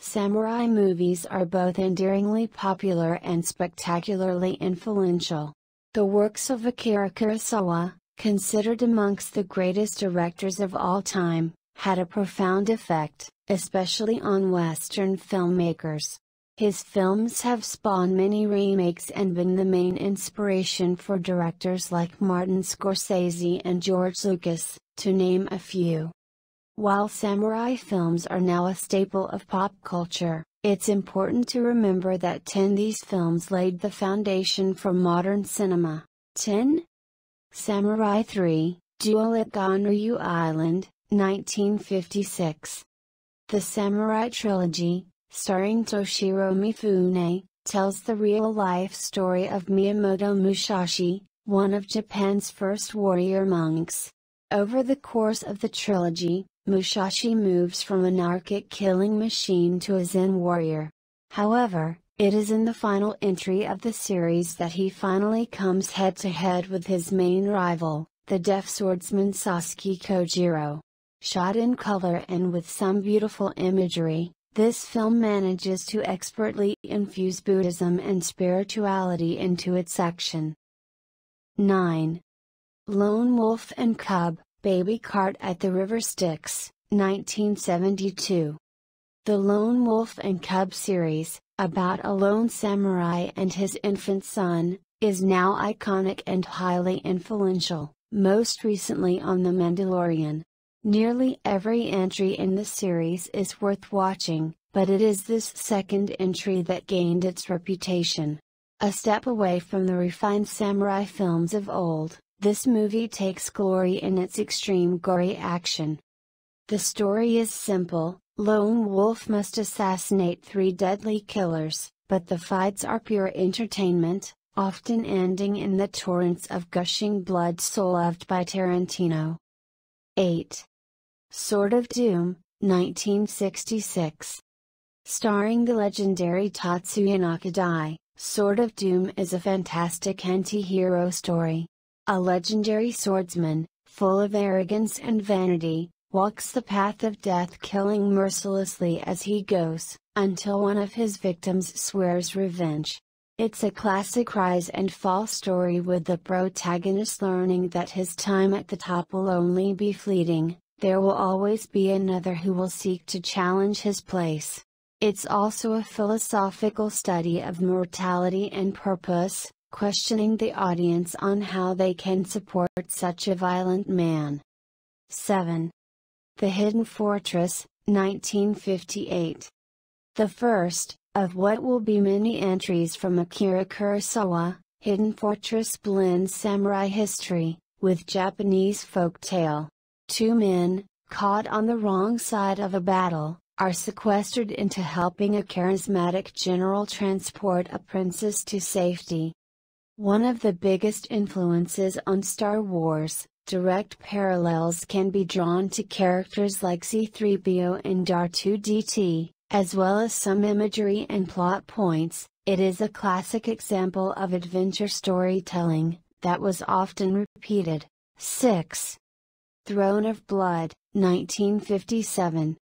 Samurai movies are both endearingly popular and spectacularly influential. The works of Akira Kurosawa, considered amongst the greatest directors of all time, had a profound effect, especially on Western filmmakers. His films have spawned many remakes and been the main inspiration for directors like Martin Scorsese and George Lucas, to name a few. While samurai films are now a staple of pop culture, it's important to remember that 10 these films laid the foundation for modern cinema. 10. Samurai 3, Duel at Ganryu Island, 1956. The Samurai Trilogy, starring Toshiro Mifune, tells the real-life story of Miyamoto Musashi, one of Japan's first warrior monks. Over the course of the trilogy, Musashi moves from an anarchic killing machine to a Zen warrior. However, it is in the final entry of the series that he finally comes head to head with his main rival, the deaf swordsman Sasaki Kojiro. Shot in color and with some beautiful imagery, this film manages to expertly infuse Buddhism and spirituality into its action. 9. Lone Wolf and Cub, Baby Cart at the River Styx, 1972. The Lone Wolf and Cub series, about a lone samurai and his infant son, is now iconic and highly influential, most recently on The Mandalorian. Nearly every entry in the series is worth watching, but it is this second entry that gained its reputation. A step away from the refined samurai films of old, this movie takes glory in its extreme gory action. The story is simple Lone Wolf must assassinate three deadly killers, but the fights are pure entertainment, often ending in the torrents of gushing blood so loved by Tarantino. 8. Sword of Doom, 1966. Starring the legendary Tatsuya Nakadai, Sword of Doom is a fantastic anti-hero story. A legendary swordsman, full of arrogance and vanity, walks the path of death killing mercilessly as he goes, until one of his victims swears revenge. It's a classic rise and fall story with the protagonist learning that his time at the top will only be fleeting, there will always be another who will seek to challenge his place. It's also a philosophical study of mortality and purpose, questioning the audience on how they can support such a violent man. 7. The Hidden Fortress, 1958. The first, of what will be many entries from Akira Kurosawa, Hidden Fortress blends samurai history, with Japanese folk tale. Two men, caught on the wrong side of a battle, are sequestered into helping a charismatic general transport a princess to safety. One of the biggest influences on Star Wars, direct parallels can be drawn to characters like C3PO and R2D2, as well as some imagery and plot points. It is a classic example of adventure storytelling, that was often repeated. 6. Throne of Blood, 1957.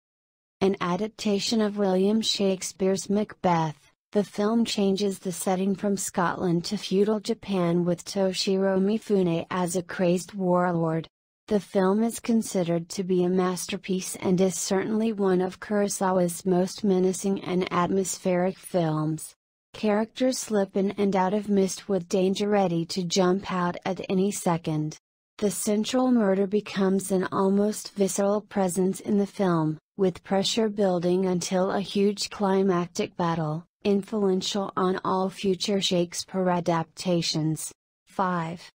An adaptation of William Shakespeare's Macbeth, the film changes the setting from Scotland to feudal Japan with Toshiro Mifune as a crazed warlord. The film is considered to be a masterpiece and is certainly one of Kurosawa's most menacing and atmospheric films. Characters slip in and out of mist with danger ready to jump out at any second. The central murder becomes an almost visceral presence in the film, with pressure building until a huge climactic battle, influential on all future Shakespeare adaptations. 5.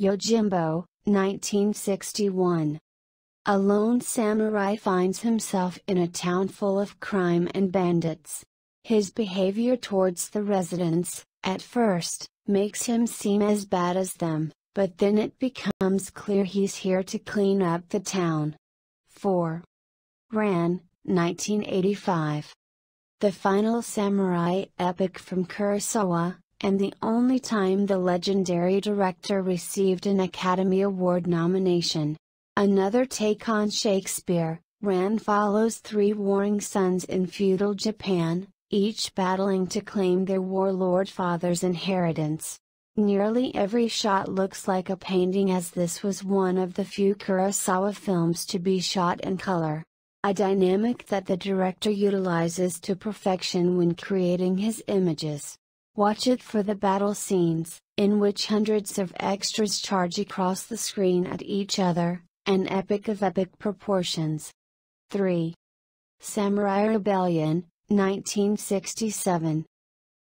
Yojimbo, 1961. A lone samurai finds himself in a town full of crime and bandits. His behavior towards the residents, at first, makes him seem as bad as them but then it becomes clear he's here to clean up the town. 4. Ran, 1985. The final samurai epic from Kurosawa, and the only time the legendary director received an Academy Award nomination. Another take on Shakespeare, Ran follows three warring sons in feudal Japan, each battling to claim their warlord father's inheritance. Nearly every shot looks like a painting as this was one of the few Kurosawa films to be shot in color. A dynamic that the director utilizes to perfection when creating his images. Watch it for the battle scenes, in which hundreds of extras charge across the screen at each other, an epic of epic proportions. 3. Samurai Rebellion, 1967.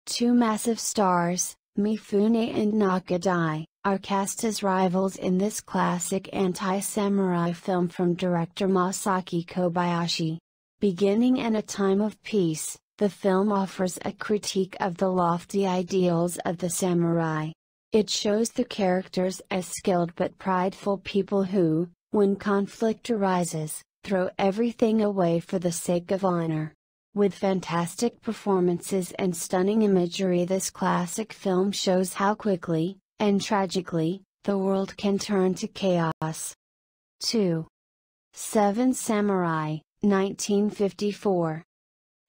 Two massive stars, Mifune and Nakadai, are cast as rivals in this classic anti-samurai film from director Masaki Kobayashi. Beginning in a time of peace, the film offers a critique of the lofty ideals of the samurai. It shows the characters as skilled but prideful people who, when conflict arises, throw everything away for the sake of honor. With fantastic performances and stunning imagery, this classic film shows how quickly, and tragically, the world can turn to chaos. 2. Seven Samurai, 1954.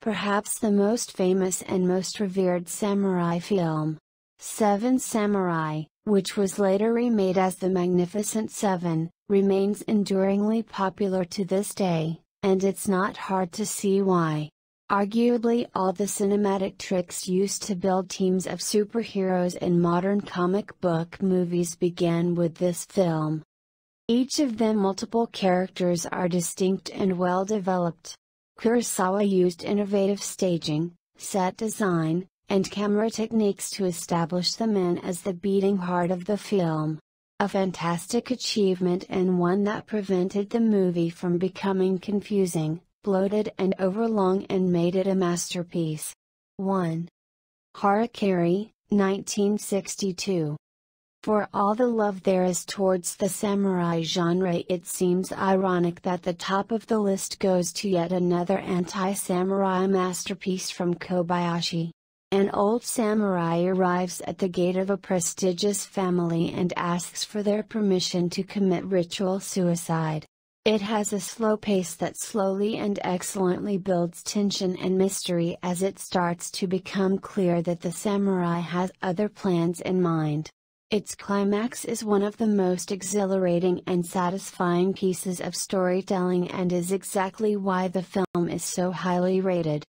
Perhaps the most famous and most revered samurai film. Seven Samurai, which was later remade as The Magnificent Seven, remains enduringly popular to this day, and it's not hard to see why. Arguably all the cinematic tricks used to build teams of superheroes in modern comic book movies began with this film. Each of them multiple characters are distinct and well developed. Kurosawa used innovative staging, set design, and camera techniques to establish the men as the beating heart of the film. A fantastic achievement and one that prevented the movie from becoming confusing, bloated and overlong and made it a masterpiece. 1. Harakiri, 1962. For all the love there is towards the samurai genre, it seems ironic that the top of the list goes to yet another anti samurai masterpiece from Kobayashi. An old samurai arrives at the gate of a prestigious family and asks for their permission to commit ritual suicide. It has a slow pace that slowly and excellently builds tension and mystery as it starts to become clear that the samurai has other plans in mind. Its climax is one of the most exhilarating and satisfying pieces of storytelling and is exactly why the film is so highly rated.